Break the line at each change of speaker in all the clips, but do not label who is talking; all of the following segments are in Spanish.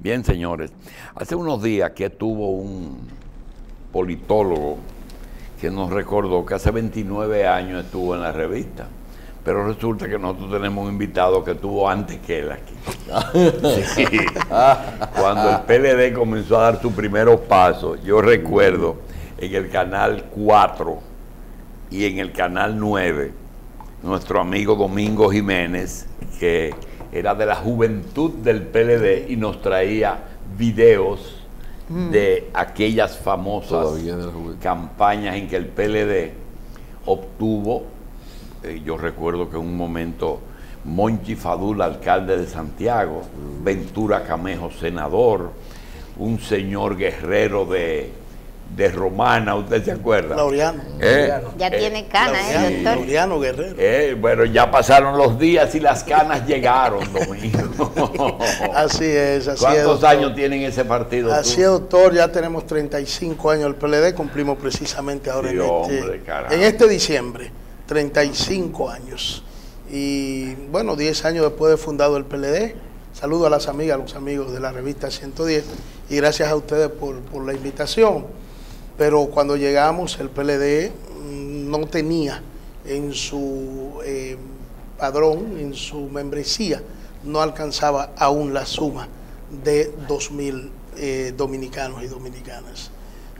Bien, señores, hace unos días que tuvo un politólogo que nos recordó que hace 29 años estuvo en la revista. Pero resulta que nosotros tenemos un invitado que estuvo antes que él aquí. Sí. Cuando el PLD comenzó a dar sus primeros pasos, yo recuerdo en el canal 4 y en el canal 9, nuestro amigo Domingo Jiménez, que era de la juventud del PLD y nos traía videos de aquellas famosas campañas en que el PLD obtuvo, eh, yo recuerdo que en un momento Monchi Fadul, alcalde de Santiago, Ventura Camejo, senador, un señor guerrero de de Romana, ¿usted se acuerda?
Laureano.
¿Eh?
Ya tiene canas, ¿eh, doctor?
Laureano Guerrero.
Eh, bueno, ya pasaron los días y las canas llegaron, Domingo.
Así es, así es.
¿Cuántos años tienen ese partido? tú?
Así es, doctor, ya tenemos 35 años el PLD, cumplimos precisamente ahora
Sí,
en,
hombre,
este, en este diciembre, 35 años. Y bueno, 10 años después de fundado el PLD, saludo a las amigas, a los amigos de la revista 110 y gracias a ustedes por, por la invitación. Pero cuando llegamos, el PLD mm, no tenía en su eh, padrón, en su membresía, no alcanzaba aún la suma de 2.000 eh, dominicanos y dominicanas.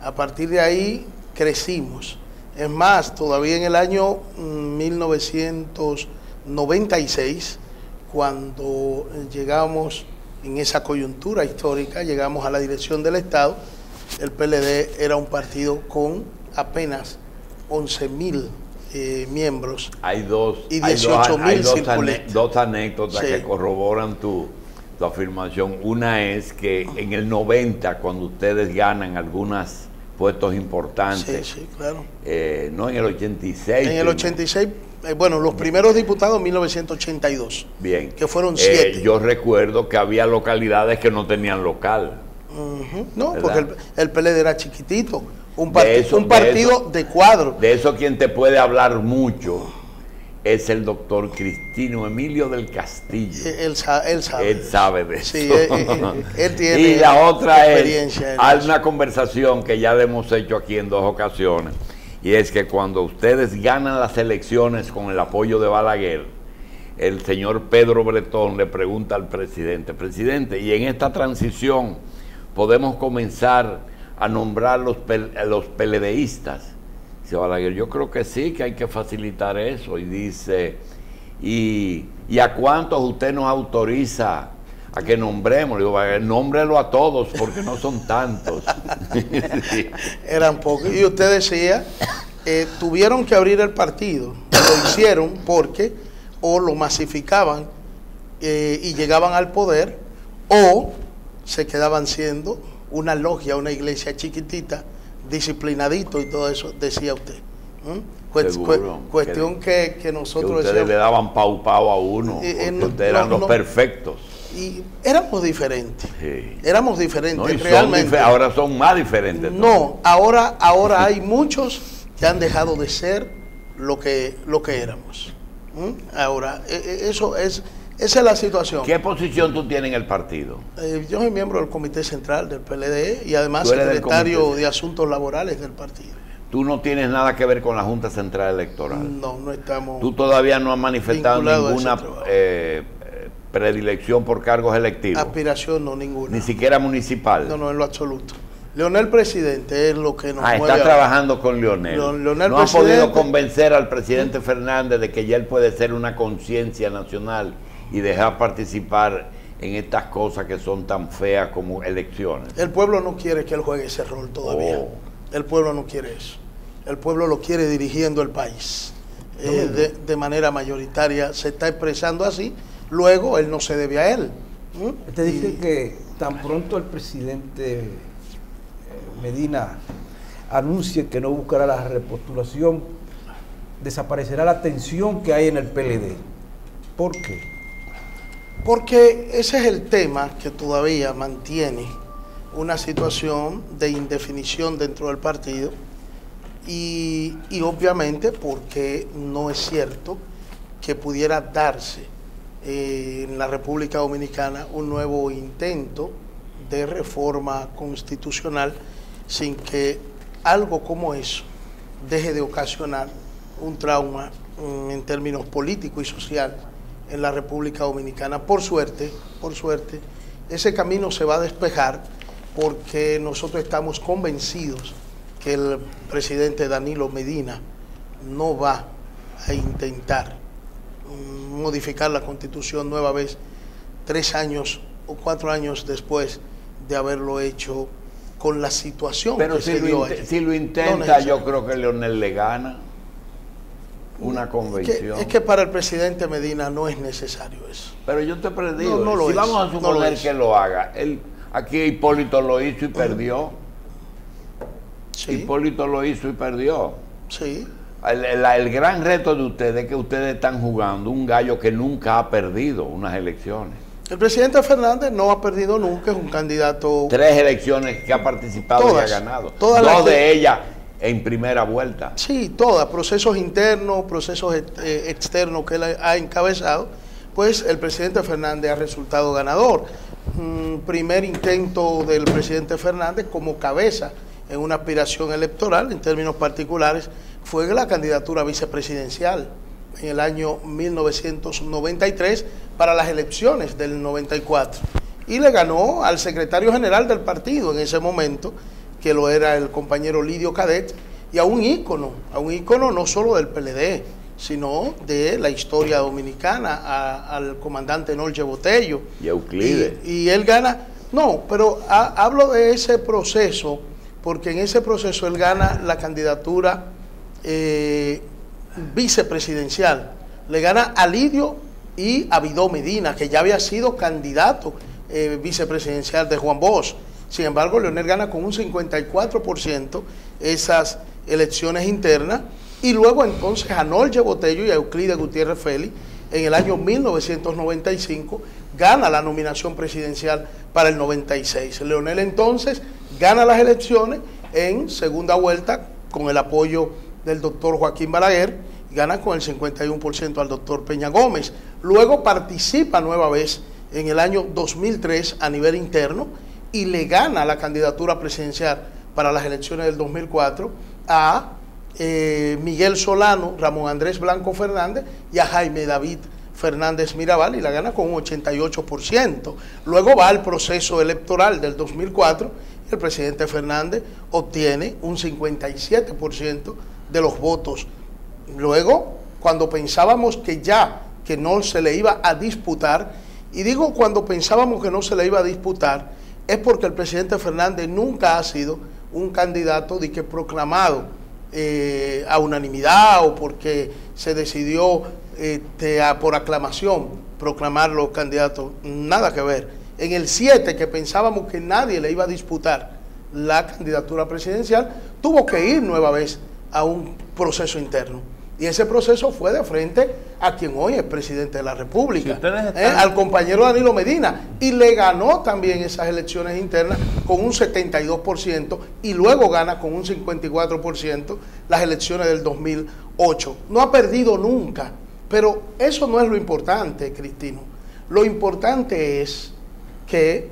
A partir de ahí crecimos. Es más, todavía en el año mm, 1996, cuando llegamos en esa coyuntura histórica, llegamos a la dirección del Estado, el PLD era un partido con apenas 11 mil eh, miembros.
Hay dos,
Y
hay dos-
18.000
hay dos,
circulistas.
ane- dos anécdotas
Sí.
que corroboran tu, tu afirmación. Una es que en el 90, cuando ustedes ganan algunos puestos
Sí,
importantes,
sí, claro.
eh, no en el 86.
En el
primo.
86, eh, bueno, los primeros diputados en 1982.
Bien.
que fueron
Eh,
siete.
yo recuerdo que había localidades que no tenían local.
No,
¿Verdad?
porque el, el PLD era chiquitito. Un,
De eso-
un
de
partido
eso-
de cuadro.
De eso quien te puede hablar mucho es el doctor Cristino Emilio del Castillo.
Eh, Él, sa- él sabe.
Él sabe de eso.
Sí, eh, eh, él tiene
y la otra es hay una conversación que ya le hemos hecho aquí en dos ocasiones. Y es que cuando ustedes ganan las elecciones con el apoyo de Balaguer, el señor Pedro Bretón le pregunta al presidente, presidente, y en esta transición podemos comenzar a nombrar los, los. Dice Balaguer, yo creo que sí, que hay que facilitar eso. Y dice, ¿y, y a cuántos usted nos autoriza a que nombremos? Le digo, Balaguer, nómbrelo a todos, porque no son tantos.
Eran pocos. Y usted decía, eh, tuvieron que abrir el partido. Lo hicieron porque o lo masificaban eh, y llegaban al poder o se quedaban siendo una logia, una iglesia chiquitita, disciplinadito y todo eso, decía usted. ¿Mm? Cuest-
Seguro.
cue- cuestión que, que
Que
nosotros
ustedes
decíamos.
le daban pau pau a uno,
Eh, eh, no,
eran los
no.
perfectos.
Y éramos diferentes.
Sí.
Éramos diferentes,
No, y son
realmente.
ahora son más diferentes.
No, ahora, ahora hay muchos que han dejado de ser lo que, lo que éramos. ¿Mm? Ahora, e- e- eso es, esa es la situación.
¿Qué posición tú tienes en el partido?
Eh, yo soy miembro del Comité Central del PLD y además secretario de Asuntos Laborales del partido.
Tú no tienes nada que ver con la Junta Central Electoral.
No, no estamos...
Tú todavía no has manifestado ninguna eh, predilección por cargos electivos,
Aspiración no ninguna.
ni siquiera municipal.
No, no, en lo absoluto. Leonel Presidente es lo que nos
ah,
mueve ahora.
trabajando con Leonel.
Leon- Leonel
no has podido convencer al presidente Fernández de que ya él puede ser una conciencia nacional y dejar participar en estas cosas que son tan feas como elecciones.
El pueblo no quiere que él juegue ese rol todavía.
Oh.
El pueblo no quiere eso. El pueblo lo quiere dirigiendo el país. Eh, de, de manera mayoritaria se está expresando así. Luego él no se debe a él. ¿Mm?
Usted dice que tan pronto el presidente eh, Medina anuncie que no buscará la repostulación, desaparecerá la tensión que hay en el PLD. ¿Por qué?
Porque ese es el tema que todavía mantiene una situación de indefinición dentro del partido. Y, obviamente porque no es cierto que pudiera darse eh, en la República Dominicana un nuevo intento de reforma constitucional sin que algo como eso deje de ocasionar un trauma mm, en términos políticos y social en la República Dominicana. Por suerte, por suerte, ese camino se va a despejar porque nosotros estamos convencidos que el presidente Danilo Medina no va a intentar mm, modificar la constitución nueva vez tres años o cuatro años después de haberlo hecho con la situación
Pero
que
si,
se
lo,
dio
inte-
allí.
si lo intenta, yo creo que Leonel le gana una convención.
es que para el presidente Medina no es necesario eso.
Pero yo te predigo,
No, no lo
si
es,
vamos a
no lo
suponer
es.
que lo haga, él, aquí Hipólito lo hizo y perdió.
Sí,
Hipólito lo hizo y perdió.
sí.
El, el- el gran reto de ustedes es que ustedes están jugando un gallo que nunca ha perdido unas elecciones.
El presidente Fernández no ha perdido nunca, es un candidato
Tres elecciones que ha participado
Todas,
y ha ganado.
todas las
Dos
que-
de ellas en primera vuelta.
Sí, todas, procesos internos, procesos ex- eh, externos que él ha ha encabezado, pues el presidente Fernández ha resultado ganador. Mm, primer intento del presidente Fernández como cabeza en una aspiración electoral, en términos particulares, fue la candidatura vicepresidencial en el año 1993 para las elecciones del 94. Y le ganó al secretario general del partido en ese momento, que lo era el compañero Lidio Cadet, y a un ícono, a un ícono no solo del PLD, sino de la historia dominicana, a- al comandante Norge Botello.
Y Euclides.
Y, y él gana, no, pero ha- hablo de ese proceso, porque en ese proceso él gana la candidatura eh, vicepresidencial. Le gana a Lidio y a Vidó Medina, que ya había sido candidato eh, vicepresidencial de Juan Bosch. Sin embargo, Leonel gana con un 54% esas elecciones internas. Y luego entonces a Norge Botello y a Euclides Gutiérrez Félix en el año 1995 gana la nominación presidencial para el 96. Leonel entonces gana las elecciones en segunda vuelta con el apoyo del doctor Joaquín Balaguer, gana con el 51% al doctor Peña Gómez. Luego participa nueva vez en el año 2003 a nivel interno y le gana la candidatura presidencial para las elecciones del 2004 a eh, Miguel Solano, Ramón Andrés Blanco Fernández y a Jaime David Fernández Mirabal y la gana con un 88%. Luego va al proceso electoral del 2004 y el presidente Fernández obtiene un 57% de los votos. Luego, cuando pensábamos que ya, que no se le iba a disputar, y digo cuando pensábamos que no se le iba a disputar, es porque el presidente Fernández nunca ha sido un candidato de que proclamado eh, a unanimidad o porque se decidió este, por aclamación proclamarlo candidato, nada que ver. En el 7, que pensábamos que nadie le iba a disputar la candidatura presidencial, tuvo que ir nueva vez a un proceso interno. Y ese proceso fue de frente a quien hoy es presidente de la República,
Si
¿eh? al compañero Danilo Medina, y le ganó también esas elecciones internas con un 72% y luego gana con un 54% las elecciones del 2008. No ha perdido nunca, pero eso no es lo importante, Cristino. Lo importante es que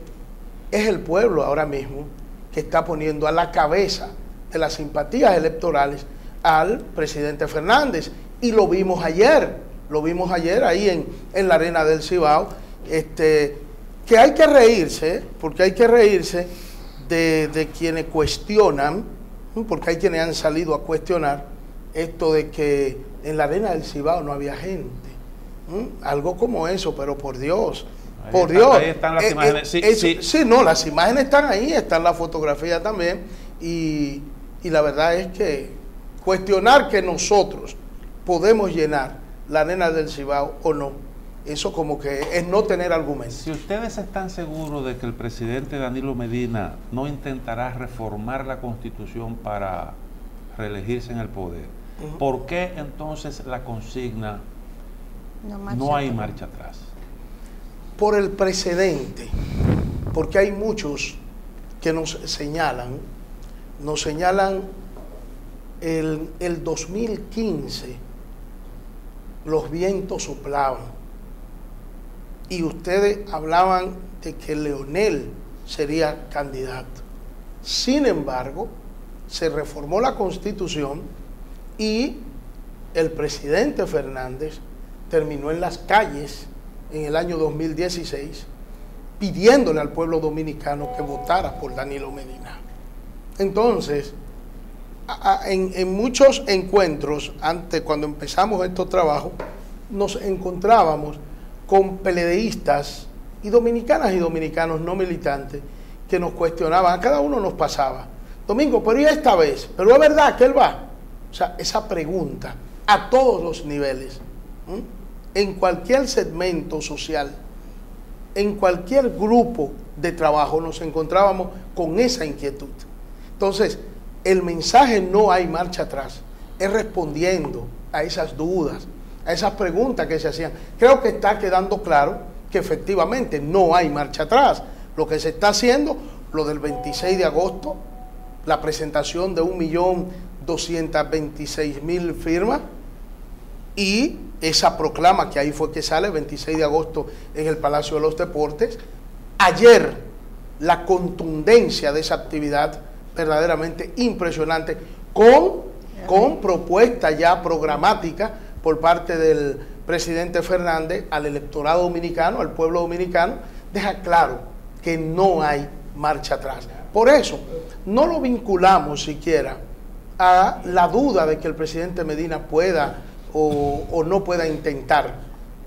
es el pueblo ahora mismo que está poniendo a la cabeza de las simpatías electorales al presidente Fernández. Y lo vimos ayer, lo vimos ayer ahí en, en la arena del Cibao, este, que hay que reírse, porque hay que reírse de, de quienes cuestionan, porque hay quienes han salido a cuestionar esto de que en la arena del Cibao no había gente. Algo como eso, pero por Dios.
Ahí
por
están-
Dios.
ahí están las
Eh, eh,
imágenes. Sí,
eso-
sí.
sí, no, las imágenes están ahí, están las fotografías también. Y, y la verdad es que cuestionar que nosotros podemos llenar la arena del Cibao o no, eso como que es no tener argumentos.
Si ustedes están seguros de que el presidente Danilo Medina no intentará reformar la constitución para reelegirse en el poder, ¿por qué entonces la consigna no hay marcha atrás?
por el precedente, porque hay muchos que nos señalan, nos señalan el, el 2015, los vientos soplaban y ustedes hablaban de que Leonel sería candidato. Sin embargo, se reformó la constitución y el presidente Fernández terminó en las calles en el año 2016 pidiéndole al pueblo dominicano que votara por Danilo Medina. Entonces, en, muchos encuentros, antes cuando empezamos estos trabajos, nos encontrábamos con peledeístas y dominicanas y dominicanos no militantes que nos cuestionaban, a cada uno nos pasaba, Domingo, pero ¿y esta vez? ¿Pero es verdad que él va? O sea, esa pregunta a todos los niveles, en cualquier segmento social, en cualquier grupo de trabajo nos encontrábamos con esa inquietud. Entonces, el mensaje no hay marcha atrás, es respondiendo a esas dudas, a esas preguntas que se hacían. Creo que está quedando claro que efectivamente no hay marcha atrás. Lo que se está haciendo, lo del 26 de agosto, la presentación de 1.226.000 firmas y esa proclama que ahí fue que sale, el 26 de agosto en el Palacio de los Deportes. Ayer, la contundencia de esa actividad verdaderamente impresionante, con, con propuesta ya programática por parte del presidente Fernández al electorado dominicano, al pueblo dominicano, deja claro que no hay marcha atrás. Por eso, no lo vinculamos siquiera a la duda de que el presidente Medina pueda o, no pueda intentar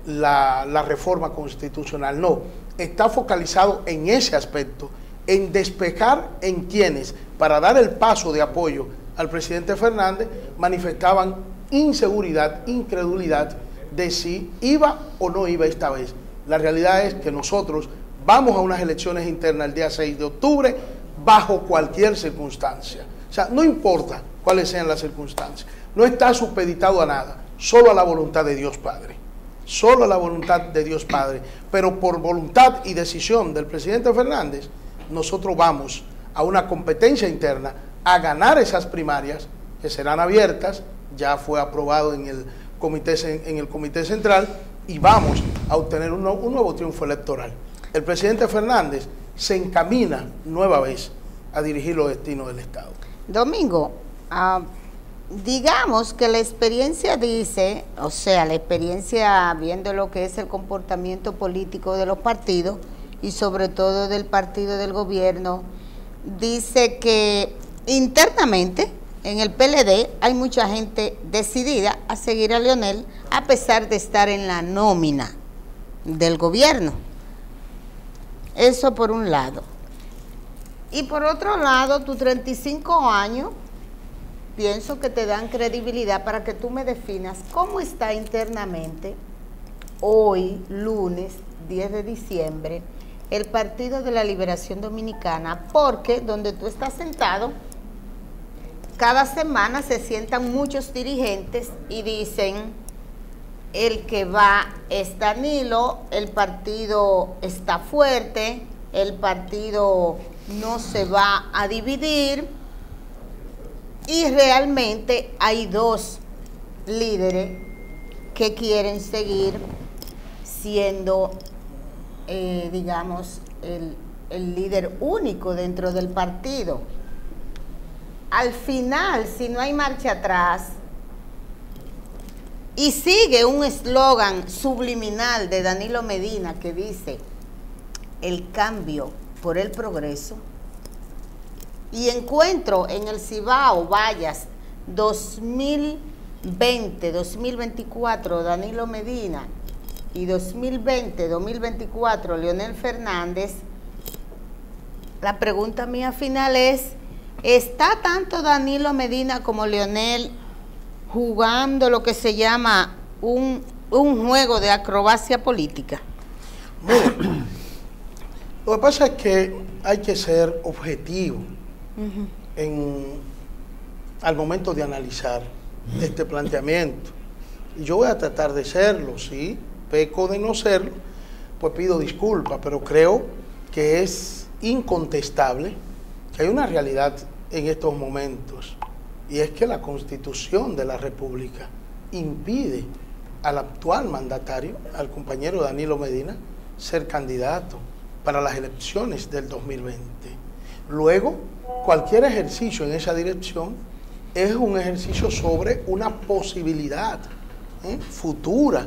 la, la, reforma constitucional. No, está focalizado en ese aspecto, en despejar en quienes, para dar el paso de apoyo al presidente Fernández, manifestaban inseguridad, incredulidad de si iba o no iba esta vez. La realidad es que nosotros vamos a unas elecciones internas el día 6 de octubre bajo cualquier circunstancia. O sea, no importa cuáles sean las circunstancias. No está supeditado a nada solo a la voluntad de Dios Padre. Solo a la voluntad de Dios Padre. Pero por voluntad y decisión del presidente Fernández, nosotros vamos a una competencia interna a ganar esas primarias que serán abiertas, ya fue aprobado en el comité, en el comité central, y vamos a obtener un, nuevo triunfo electoral. El presidente Fernández se encamina nueva vez a dirigir los destinos del Estado.
Domingo, uh, digamos que la experiencia dice, o sea, la experiencia viendo lo que es el comportamiento político de los partidos y sobre todo del partido del gobierno, dice que internamente en el PLD hay mucha gente decidida a seguir a Leonel a pesar de estar en la nómina del gobierno. Eso por un lado. Y por otro lado, tus 35 años pienso que te dan credibilidad para que tú me definas cómo está internamente hoy, lunes 10 de diciembre, el Partido de la Liberación Dominicana, porque donde tú estás sentado, cada semana se sientan muchos dirigentes y dicen, el que va es Danilo, el partido está fuerte, el partido no se va a dividir, y realmente hay dos líderes que quieren seguir siendo, eh, digamos, el, el líder único dentro del partido. Al final, si no hay marcha atrás, y sigue un eslogan subliminal de Danilo Medina que dice, el cambio por el progreso, y encuentro en el Cibao Vallas 2020, 2024 Danilo Medina y 2020, 2024 Leonel Fernández, la pregunta mía final es, ¿está tanto Danilo Medina como Leonel jugando lo que se llama un, un juego de acrobacia política?
lo que pasa es que hay que ser objetivo en, al momento de analizar este planteamiento. Y yo voy a tratar de serlo, sí, peco de no serlo, pues pido disculpas, pero creo que es incontestable que hay una realidad en estos momentos, y es que la constitución de la República impide al actual mandatario, al compañero Danilo Medina, ser candidato para las elecciones del 2020. Luego, cualquier ejercicio en esa dirección es un ejercicio sobre una posibilidad ¿eh? futura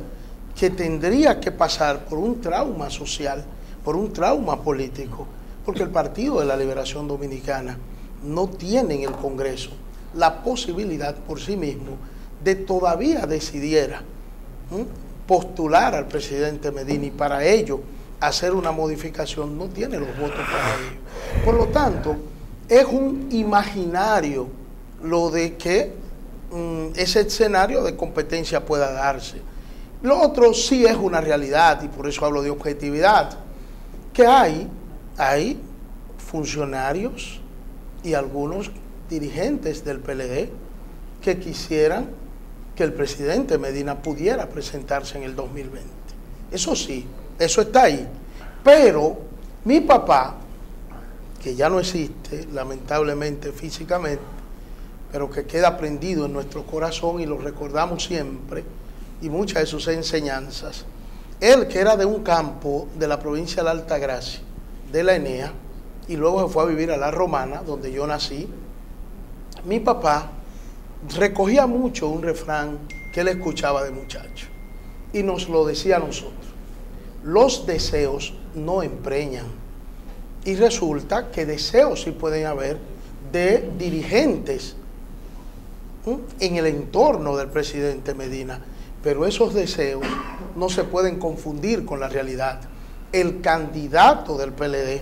que tendría que pasar por un trauma social, por un trauma político, porque el Partido de la Liberación Dominicana no tiene en el Congreso la posibilidad por sí mismo de todavía decidiera postular al presidente Medina y para ello hacer una modificación, no tiene los votos para ello. Por lo tanto, es un imaginario lo de que mm, ese escenario de competencia pueda darse. Lo otro sí es una realidad, y por eso hablo de objetividad, que hay, hay funcionarios y algunos dirigentes del PLD que quisieran que el presidente Medina pudiera presentarse en el 2020. Eso sí, eso está ahí. Pero mi papá, que ya no existe, lamentablemente físicamente, pero que queda prendido en nuestro corazón y lo recordamos siempre, y muchas de sus enseñanzas, él que era de un campo de la provincia de la Alta Gracia, de la Enea, y luego se fue a vivir a la Romana, donde yo nací, mi papá recogía mucho un refrán que él escuchaba de muchacho y nos lo decía a nosotros. Los deseos no empreñan. Y resulta que deseos sí pueden haber de dirigentes en el entorno del presidente Medina, pero esos deseos no se pueden confundir con la realidad. El candidato del PLD,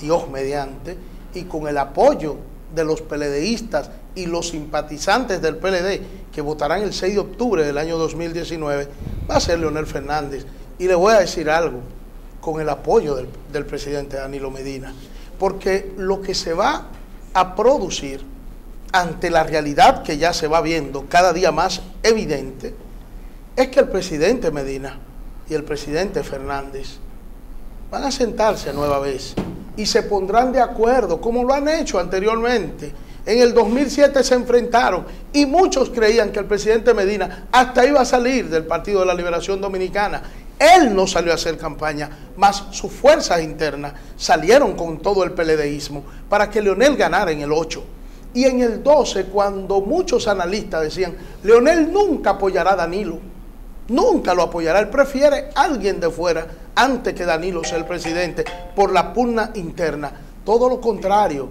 Dios mediante, y con el apoyo de los PLDistas y los simpatizantes del PLD que votarán el 6 de octubre del año 2019 va a ser Leonel Fernández. Y le voy a decir algo, con el apoyo del, del presidente Danilo Medina, porque lo que se va a producir ante la realidad que ya se va viendo cada día más evidente, es que el presidente Medina y el presidente Fernández van a sentarse nueva vez y se pondrán de acuerdo, como lo han hecho anteriormente. En el 2007 se enfrentaron y muchos creían que el presidente Medina hasta iba a salir del Partido de la Liberación Dominicana. Él no salió a hacer campaña, mas sus fuerzas internas salieron con todo el PLDismo para que Leonel ganara en el 8. Y en el 12, cuando muchos analistas decían, Leonel nunca apoyará a Danilo, nunca lo apoyará, él prefiere a alguien de fuera antes que Danilo sea el presidente por la pugna interna. Todo lo contrario,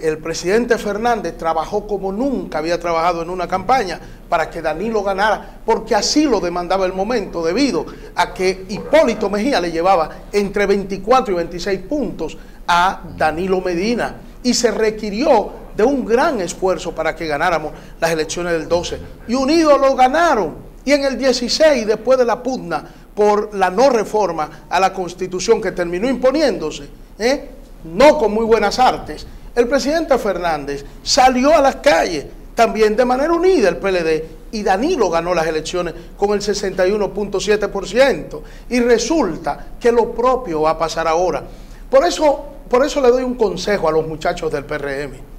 el presidente Fernández trabajó como nunca había trabajado en una campaña para que Danilo ganara, porque así lo demandaba el momento, debido a que Hipólito Mejía le llevaba entre 24 y 26 puntos a Danilo Medina y se requirió de un gran esfuerzo para que ganáramos las elecciones del 12. Y unidos lo ganaron. Y en el 16, después de la pugna, por la no reforma a la constitución que terminó imponiéndose, ¿eh? no con muy buenas artes, el presidente Fernández salió a las calles también de manera unida el PLD y Danilo ganó las elecciones con el 61.7% y resulta que lo propio va a pasar ahora. Por eso, por eso le doy un consejo a los muchachos del PRM.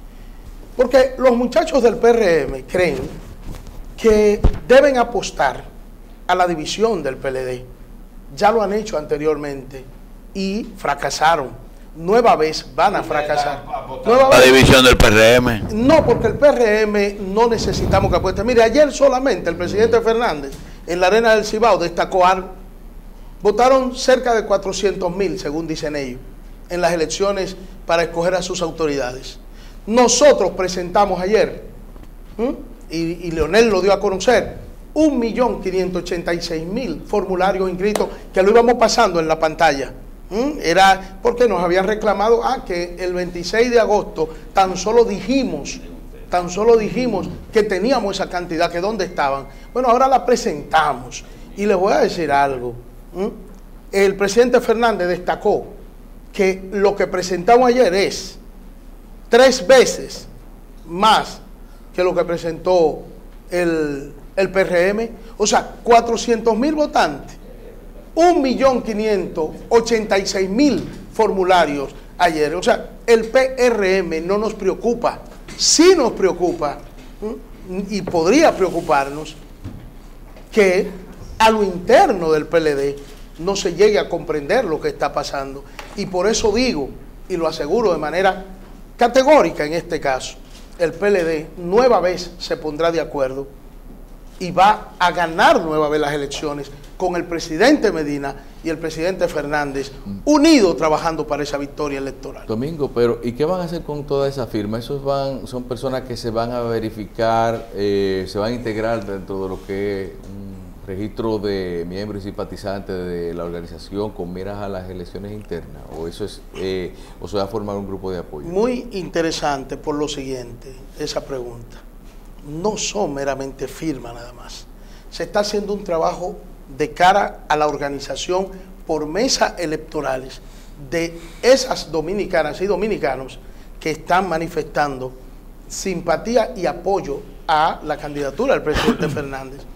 Porque los muchachos del PRM creen que deben apostar a la división del PLD. Ya lo han hecho anteriormente y fracasaron. Nueva vez van a fracasar.
la división del PRM.
No, porque el PRM no necesitamos que apueste. Mire, ayer solamente el presidente Fernández en la arena del Cibao destacó algo. Votaron cerca de 400 mil, según dicen ellos, en las elecciones para escoger a sus autoridades. Nosotros presentamos ayer, y, Leonel lo dio a conocer, 1.586.000 formularios inscritos que lo íbamos pasando en la pantalla. Era porque nos habían reclamado ah, que el 26 de agosto tan solo dijimos, tan solo dijimos que teníamos esa cantidad, que dónde estaban. Bueno, ahora la presentamos. Y les voy a decir algo. El presidente Fernández destacó que lo que presentamos ayer es tres veces más que lo que presentó el, el PRM, o sea, 400 mil votantes, 1.586.000 formularios ayer. O sea, el PRM no nos preocupa, sí nos preocupa y podría preocuparnos que a lo interno del PLD no se llegue a comprender lo que está pasando. Y por eso digo, y lo aseguro de manera categórica en este caso, el PLD nueva vez se pondrá de acuerdo y va a ganar nueva vez las elecciones con el presidente Medina y el presidente Fernández unidos trabajando para esa victoria electoral.
Domingo, pero ¿y qué van a hacer con toda esa firma? Esos van, son personas que se van a verificar, eh, se van a integrar dentro de lo que es registro de miembros y simpatizantes de la organización con miras a las elecciones internas, o eso es, eh, o se va a formar un grupo de apoyo.
Muy interesante por lo siguiente, esa pregunta. No son meramente firmas nada más. Se está haciendo un trabajo de cara a la organización por mesas electorales de esas dominicanas y dominicanos que están manifestando simpatía y apoyo a la candidatura del presidente Fernández.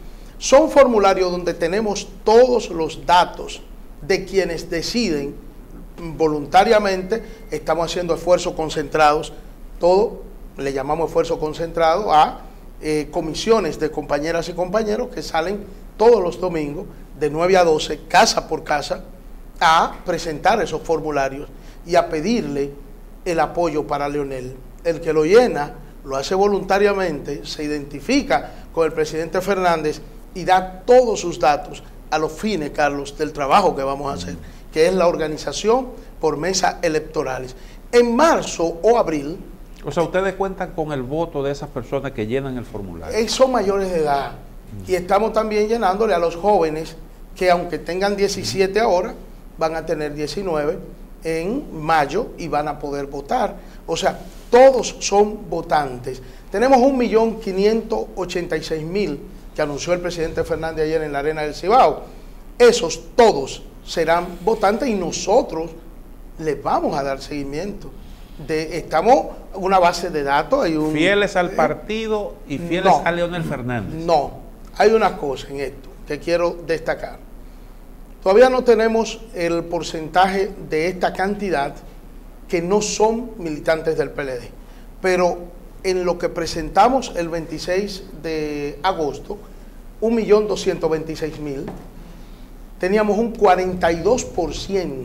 Son formularios donde tenemos todos los datos de quienes deciden voluntariamente, estamos haciendo esfuerzos concentrados, todo le llamamos esfuerzo concentrado a eh, comisiones de compañeras y compañeros que salen todos los domingos de 9 a 12, casa por casa, a presentar esos formularios y a pedirle el apoyo para Leonel. El que lo llena lo hace voluntariamente, se identifica con el presidente Fernández y da todos sus datos a los fines, Carlos, del trabajo que vamos a hacer, que es la organización por mesas electorales. En marzo o abril...
O sea, ustedes cuentan con el voto de esas personas que llenan el formulario.
Eh, son mayores de edad. Y estamos también llenándole a los jóvenes que aunque tengan 17 ahora, van a tener 19 en mayo y van a poder votar. O sea, todos son votantes. Tenemos 1.586.000 que anunció el presidente Fernández ayer en la Arena del Cibao. Esos todos serán votantes y nosotros les vamos a dar seguimiento. De, estamos una base de datos. Hay un,
fieles al partido y fieles a Leonel Fernández.
No, hay una cosa en esto que quiero destacar. Todavía no tenemos el porcentaje de esta cantidad que no son militantes del PLD, pero en lo que presentamos el 26 de agosto, 1.226.000, teníamos un 42%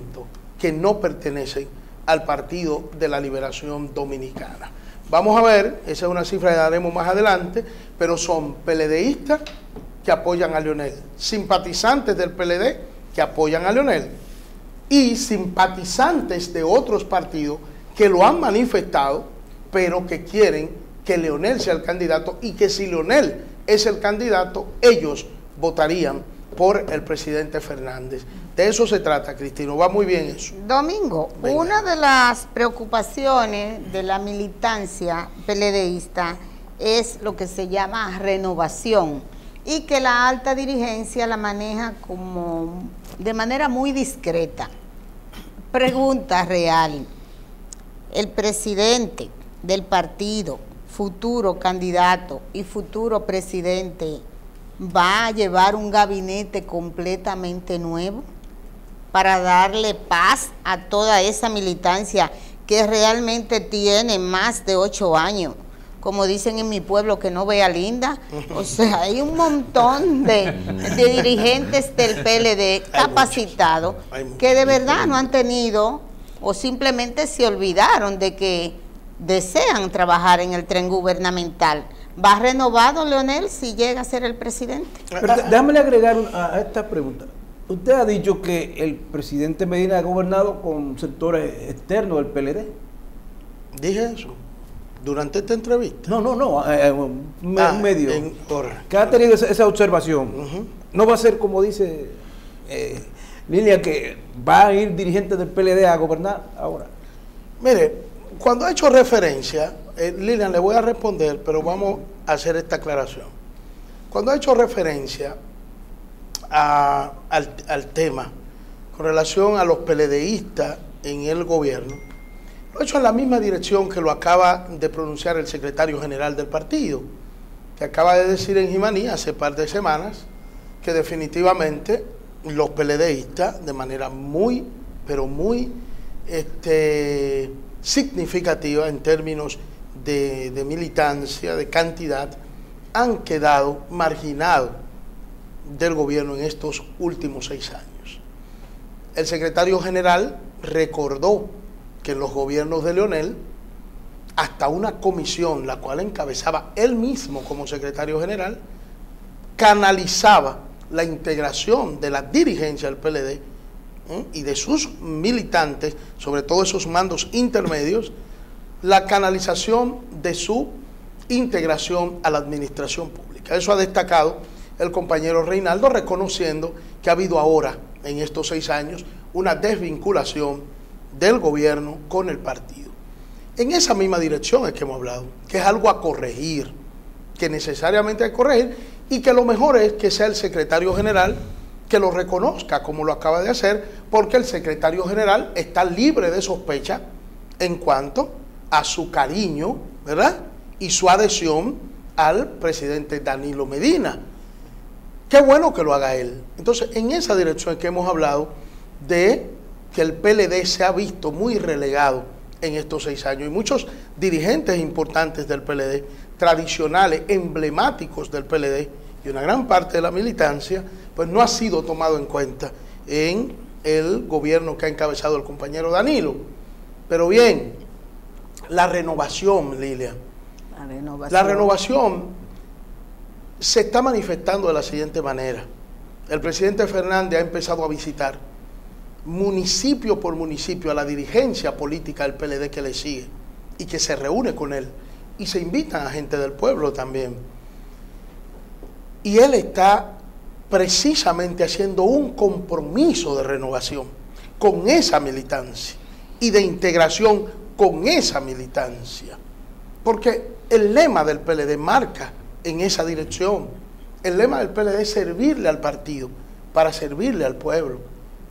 que no pertenecen al Partido de la Liberación Dominicana. Vamos a ver, esa es una cifra que daremos más adelante, pero son PLDistas que apoyan a Leonel, simpatizantes del PLD que apoyan a Leonel y simpatizantes de otros partidos que lo han manifestado pero que quieren que Leonel sea el candidato y que si Leonel es el candidato, ellos votarían por el presidente Fernández. De eso se trata, Cristino. Va muy bien eso.
Domingo, una de las preocupaciones de la militancia peledeísta es lo que se llama renovación y que la alta dirigencia la maneja como de manera muy discreta. Pregunta real. El presidente del partido, futuro candidato y futuro presidente, va a llevar un gabinete completamente nuevo para darle paz a toda esa militancia que realmente tiene más de ocho años. Como dicen en mi pueblo, que no vea linda. O sea, hay un montón de, dirigentes del PLD capacitados que de verdad no han tenido o simplemente se olvidaron de que desean trabajar en el tren gubernamental. ¿Va renovado, Leonel, si llega a ser el presidente?
déjame agregar a esta pregunta. Usted ha dicho que el presidente Medina ha gobernado con sectores externos del PLD.
Dije eso. Durante esta entrevista.
No, no, no. Eh, eh, un ah, medio. que ha tenido esa, observación. No va a ser como dice eh, Lilia, que va a ir dirigente del PLD a gobernar ahora.
Mire, cuando ha hecho referencia, eh, Lilian, le voy a responder, pero vamos a hacer esta aclaración. Cuando ha hecho referencia al, tema con relación a los peledeístas en el gobierno, lo ha hecho en la misma dirección que lo acaba de pronunciar el secretario general del partido, que acaba de decir en Jimaní hace par de semanas que definitivamente los peledeístas, de manera muy, pero muy este, significativa en términos de, militancia, de cantidad, han quedado marginados del gobierno en estos últimos seis años. El secretario general recordó que en los gobiernos de Leonel, hasta una comisión, la cual encabezaba él mismo como secretario general, canalizaba la integración de la dirigencia del PLD y de sus militantes, sobre todo esos mandos intermedios, la canalización de su integración a la administración pública. Eso ha destacado el compañero Reinaldo, reconociendo que ha habido ahora, en estos seis años, una desvinculación del gobierno con el partido. En esa misma dirección es que hemos hablado, que es algo a corregir, que necesariamente hay que corregir y que lo mejor es que sea el secretario general que lo reconozca como lo acaba de hacer, porque el secretario general está libre de sospecha en cuanto a su cariño, ¿verdad? Y su adhesión al presidente Danilo Medina. Qué bueno que lo haga él. Entonces, en esa dirección que hemos hablado de que el PLD se ha visto muy relegado en estos seis años y muchos dirigentes importantes del PLD, tradicionales, emblemáticos del PLD y una gran parte de la militancia, pues no ha sido tomado en cuenta en el gobierno que ha encabezado el compañero Danilo. Pero bien, la renovación, Lilia. La renovación. La renovación se está manifestando de la siguiente manera. El presidente Fernández ha empezado a visitar municipio por municipio a la dirigencia política del PLD que le sigue y que se reúne con él y se invitan a gente del pueblo también. Y él está precisamente haciendo un compromiso de renovación con esa militancia y de integración con esa militancia. Porque el lema del PLD marca en esa dirección. El lema del PLD es servirle al partido para servirle al pueblo.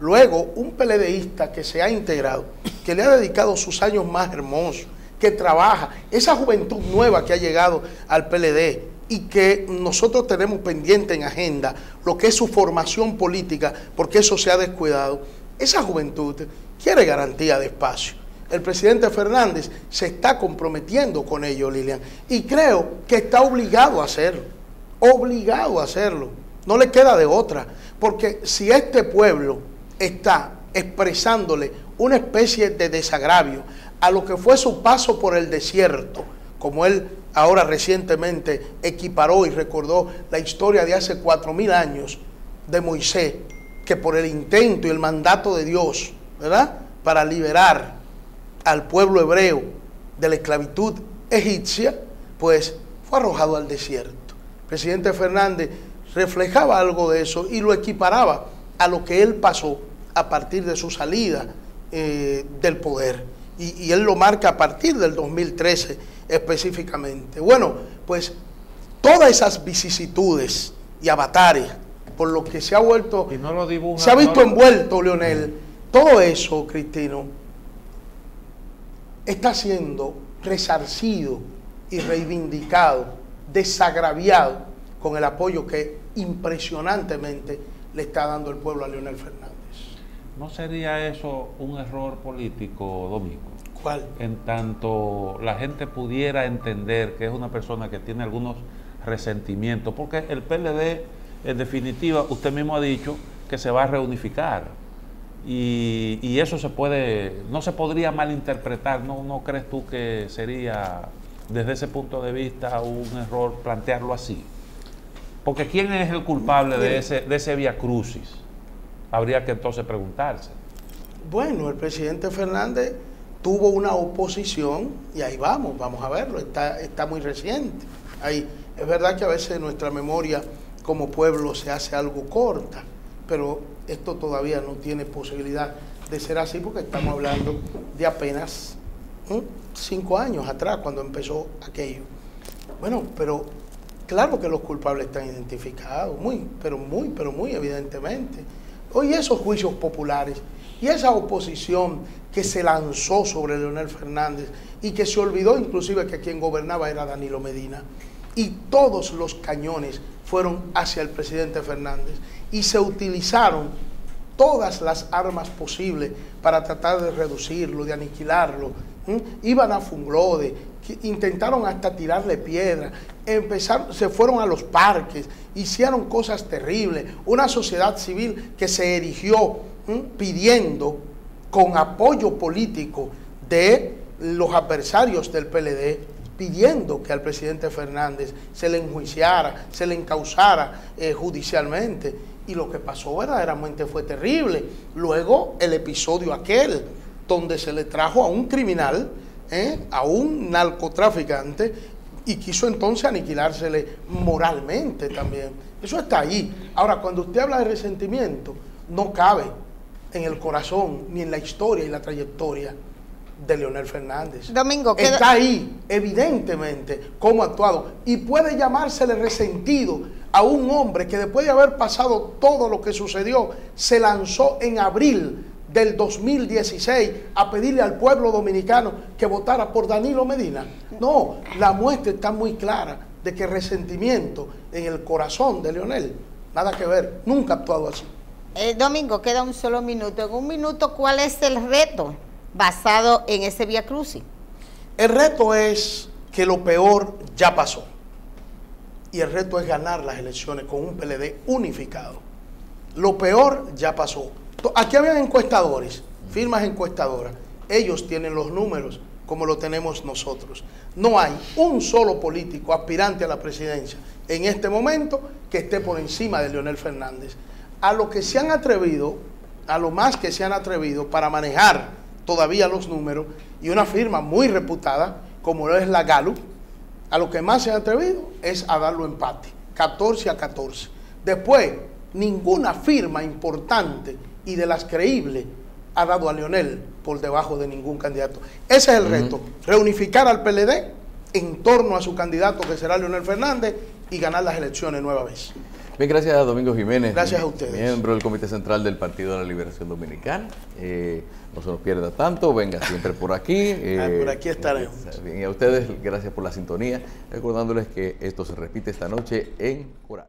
Luego, un PLDista que se ha integrado, que le ha dedicado sus años más hermosos, que trabaja, esa juventud nueva que ha llegado al PLD y que nosotros tenemos pendiente en agenda, lo que es su formación política, porque eso se ha descuidado, esa juventud quiere garantía de espacio. El presidente Fernández se está comprometiendo con ello, Lilian, y creo que está obligado a hacerlo, obligado a hacerlo. No le queda de otra, porque si este pueblo está expresándole una especie de desagravio a lo que fue su paso por el desierto, como él ahora recientemente equiparó y recordó la historia de hace cuatro mil años de Moisés, que por el intento y el mandato de Dios, ¿verdad? Para liberar al pueblo hebreo de la esclavitud egipcia, pues fue arrojado al desierto. El presidente Fernández reflejaba algo de eso y lo equiparaba a lo que él pasó a partir de su salida eh, del poder. Y, él lo marca a partir del 2013 específicamente. Bueno, pues todas esas vicisitudes y avatares por lo que se ha vuelto,
y no lo dibuja,
se ha visto envuelto, Leonel, todo eso, Cristino, está siendo resarcido y reivindicado, desagraviado con el apoyo que impresionantemente le está dando el pueblo a Leonel Fernández.
¿No sería eso un error político, Domingo?
¿Cuál?
En tanto la gente pudiera entender que es una persona que tiene algunos resentimientos, porque el PLD, en definitiva, usted mismo ha dicho que se va a reunificar. Y, eso se puede, no se podría malinterpretar, ¿no, ¿no crees tú que sería desde ese punto de vista un error plantearlo así? Porque ¿quién es el culpable de ese, de ese via crucis? habría que entonces preguntarse.
Bueno, el presidente Fernández tuvo una oposición y ahí vamos, vamos a verlo, está, está muy reciente. Ahí, es verdad que a veces nuestra memoria como pueblo se hace algo corta, pero esto todavía no tiene posibilidad de ser así porque estamos hablando de apenas cinco años atrás cuando empezó aquello. Bueno, pero claro que los culpables están identificados, muy, pero muy, pero muy evidentemente. Hoy esos juicios populares y esa oposición que se lanzó sobre Leonel Fernández y que se olvidó inclusive que quien gobernaba era Danilo Medina. Y todos los cañones fueron hacia el presidente Fernández y se utilizaron todas las armas posibles para tratar de reducirlo, de aniquilarlo. Iban a Funglode, intentaron hasta tirarle piedra, empezaron, se fueron a los parques, hicieron cosas terribles, una sociedad civil que se erigió. Pidiendo con apoyo político de los adversarios del PLD, pidiendo que al presidente Fernández se le enjuiciara, se le encausara eh, judicialmente. Y lo que pasó verdaderamente fue terrible. Luego el episodio aquel, donde se le trajo a un criminal, ¿eh? a un narcotraficante, y quiso entonces aniquilársele moralmente también. Eso está ahí. Ahora, cuando usted habla de resentimiento, no cabe en el corazón ni en la historia y la trayectoria de Leonel Fernández.
Domingo, ¿qué-
está ahí, evidentemente, cómo ha actuado. Y puede llamársele resentido a un hombre que después de haber pasado todo lo que sucedió, se lanzó en abril del 2016 a pedirle al pueblo dominicano que votara por Danilo Medina. No, la muestra está muy clara de que resentimiento en el corazón de Leonel, nada que ver, nunca ha actuado así.
Eh, Domingo, queda un solo minuto. En un minuto, ¿cuál es el reto basado en ese Via Crucis?
El reto es que lo peor ya pasó. Y el reto es ganar las elecciones con un PLD unificado. Lo peor ya pasó. Aquí habían encuestadores, firmas encuestadoras. Ellos tienen los números como lo tenemos nosotros. No hay un solo político aspirante a la presidencia en este momento que esté por encima de Leonel Fernández. A lo que se han atrevido, a lo más que se han atrevido para manejar todavía los números y una firma muy reputada como lo es la Gallup, a lo que más se han atrevido es a darlo empate, 14 a 14. Después, ninguna firma importante y de las creíbles ha dado a Leonel por debajo de ningún candidato. Ese es el reto, reunificar al PLD en torno a su candidato que será Leonel Fernández y ganar las elecciones nueva vez.
Bien, gracias a Domingo Jiménez.
Gracias a ustedes.
Miembro del Comité Central del Partido de la Liberación Dominicana. Eh, no se nos pierda tanto, venga siempre por aquí.
Ah,
eh,
por aquí estaremos.
Bien, y a ustedes, gracias por la sintonía. Recordándoles que esto se repite esta noche en Coral.